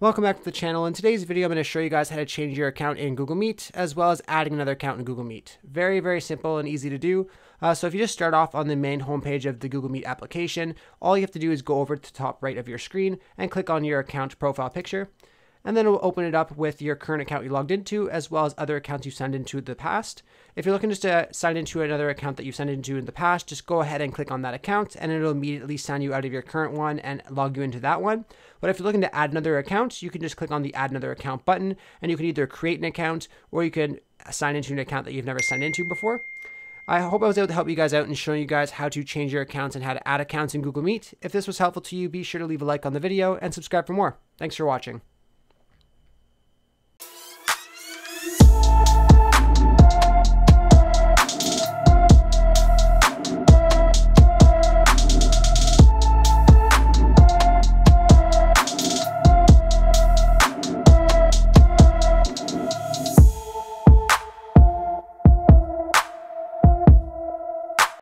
Welcome back to the channel. In today's video, I'm going to show you guys how to change your account in Google Meet, as well as adding another account in Google Meet. Very, very simple and easy to do. Uh, so if you just start off on the main homepage of the Google Meet application, all you have to do is go over to the top right of your screen and click on your account profile picture and then it will open it up with your current account you logged into as well as other accounts you signed into the past. If you're looking just to sign into another account that you signed into in the past, just go ahead and click on that account and it'll immediately sign you out of your current one and log you into that one. But if you're looking to add another account, you can just click on the add another account button and you can either create an account or you can sign into an account that you've never signed into before. I hope I was able to help you guys out and show you guys how to change your accounts and how to add accounts in Google Meet. If this was helpful to you, be sure to leave a like on the video and subscribe for more. Thanks for watching.